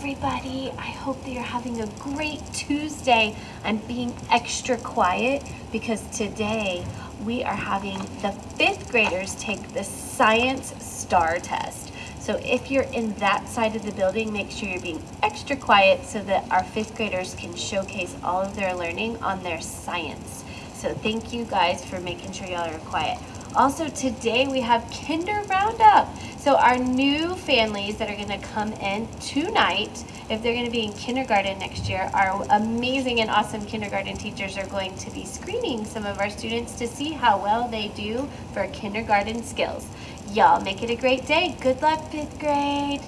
everybody. I hope that you're having a great Tuesday. I'm being extra quiet because today we are having the fifth graders take the Science STAAR test. So if you're in that side of the building, make sure you're being extra quiet so that our fifth graders can showcase all of their learning on their science. So thank you guys for making sure y'all are quiet. Also today we have Kinder Roundup. So our new families that are gonna come in tonight, if they're gonna be in kindergarten next year, our amazing and awesome kindergarten teachers are going to be screening some of our students to see how well they do for kindergarten skills. Y'all make it a great day. Good luck, fifth grade.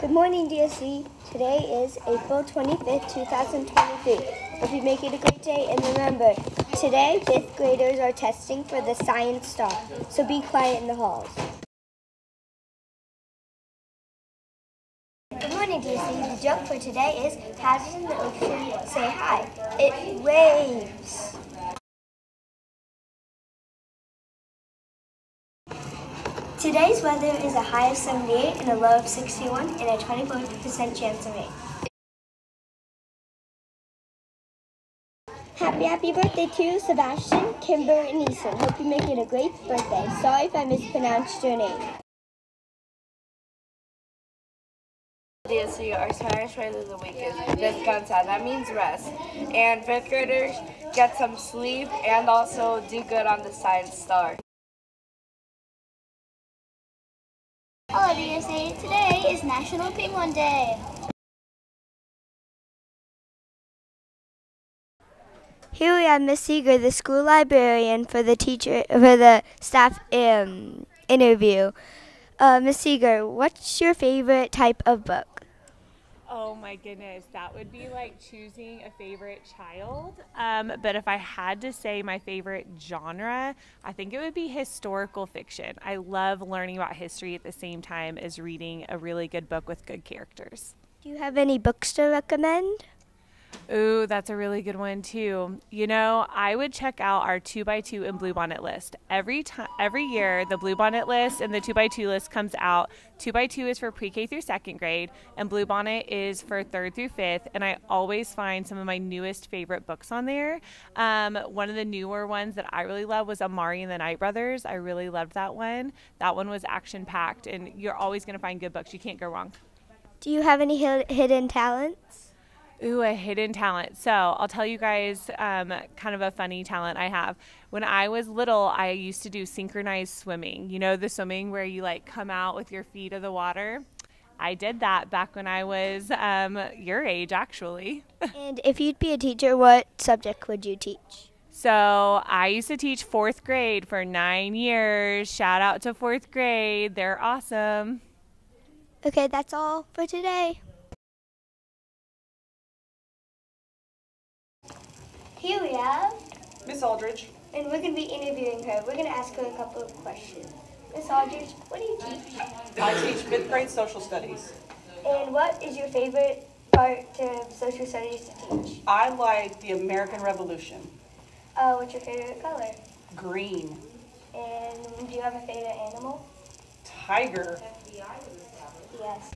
Good morning, DSC. Today is April 25th, 2023. Hope you make it a great day. And remember, today fifth graders are testing for the Science STAAR. So be quiet in the halls. Good morning, DSC. The joke for today is Houses in the ocean say hi. It waves. Today's weather is a high of 78 and a low of 61 and a 24% chance of rain. Happy, happy birthday to Sebastian, Kimber, and Eason. Hope you make it a great birthday. Sorry if I mispronounced your name. DSC, our Spanish word of the week is descansar. That means rest. And fifth graders get some sleep and also do good on the science STAAR. Hello, DSA. Today is National Penguin Day. Here we have Miss Seeger, the school librarian, for the teacher for the staff um, interview. Uh, Miss Seeger, what's your favorite type of book? Oh my goodness, that would be like choosing a favorite child. Um, but if I had to say my favorite genre, I think it would be historical fiction. I love learning about history at the same time as reading a really good book with good characters. Do you have any books to recommend? Ooh, that's a really good one too. You know, I would check out our two by two and Bluebonnet list every time. Every year, the Bluebonnet list and the two by two list comes out. Two by two is for pre K through second grade, and Bluebonnet is for third through fifth. And I always find some of my newest favorite books on there. Um, one of the newer ones that I really love was Amari and the Night Brothers. I really loved that one. That one was action packed, and you're always going to find good books. You can't go wrong. Do you have any hidden talents? Ooh, a hidden talent. So I'll tell you guys um, kind of a funny talent I have. When I was little, I used to do synchronized swimming. You know, the swimming where you like come out with your feet of the water. I did that back when I was um, your age, actually. and if you'd be a teacher, what subject would you teach? So I used to teach fourth grade for nine years. Shout out to fourth grade. They're awesome. Okay, that's all for today. Here we have Miss Aldridge. And we're going to be interviewing her. We're going to ask her a couple of questions. Miss Aldridge, what do you teach? I teach fifth grade social studies. And what is your favorite part of social studies to teach? I like the American Revolution. Uh, what's your favorite color? Green. And do you have a favorite animal? Tiger. Yes.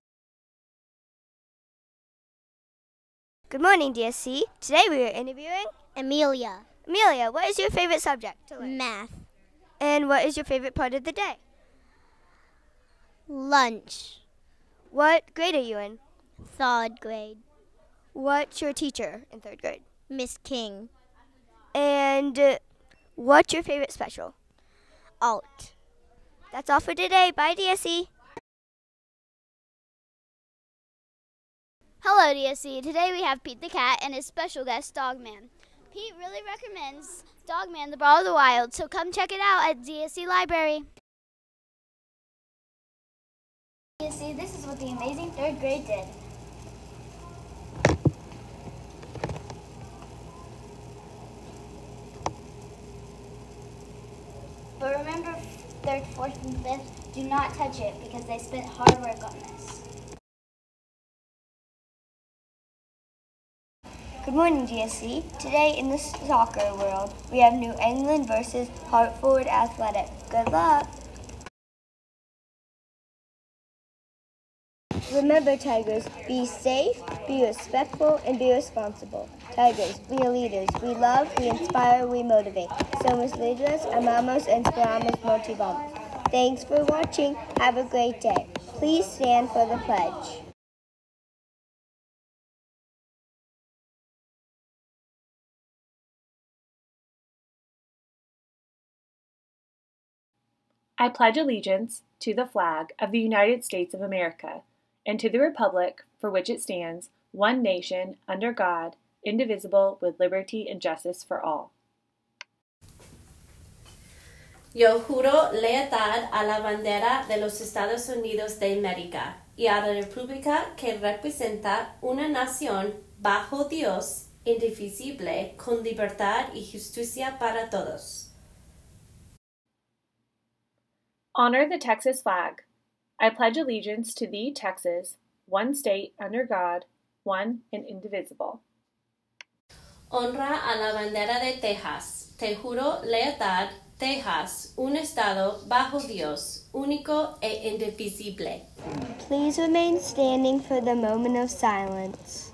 Good morning, DSC. Today we are interviewing Amelia. Amelia, what is your favorite subject to learn? Math. And what is your favorite part of the day? Lunch. What grade are you in? Third grade. What's your teacher in third grade? Miss King. And uh, what's your favorite special? Alt. That's all for today. Bye, DSC. Hello, DSC. Today we have Pete the Cat and his special guest, Dogman. Pete really recommends Dogman, the Brawl of the Wild, so come check it out at DSC Library. You see, this is what the amazing third grade did. But remember, third, fourth, and fifth, do not touch it because they spent hard work on this. Good morning, DSC. Today in the soccer world, we have New England versus Hartford Athletic. Good luck. Remember, Tigers, be safe, be respectful, and be responsible. Tigers, we are leaders. We love, we inspire, we motivate. Somos líderes, amamos, inspiramos, motivamos. Thanks for watching. Have a great day. Please stand for the pledge. I pledge allegiance to the flag of the United States of America and to the republic for which it stands, one nation, under God, indivisible, with liberty and justice for all. Yo juro lealtad a la bandera de los Estados Unidos de América y a la república que representa una nación bajo Dios, indivisible, con libertad y justicia para todos. Honor the Texas flag. I pledge allegiance to thee, Texas, one state under God, one and indivisible. Honra a la bandera de Texas. Te juro lealtad, Texas, un estado bajo Dios, único e indivisible. Please remain standing for the moment of silence.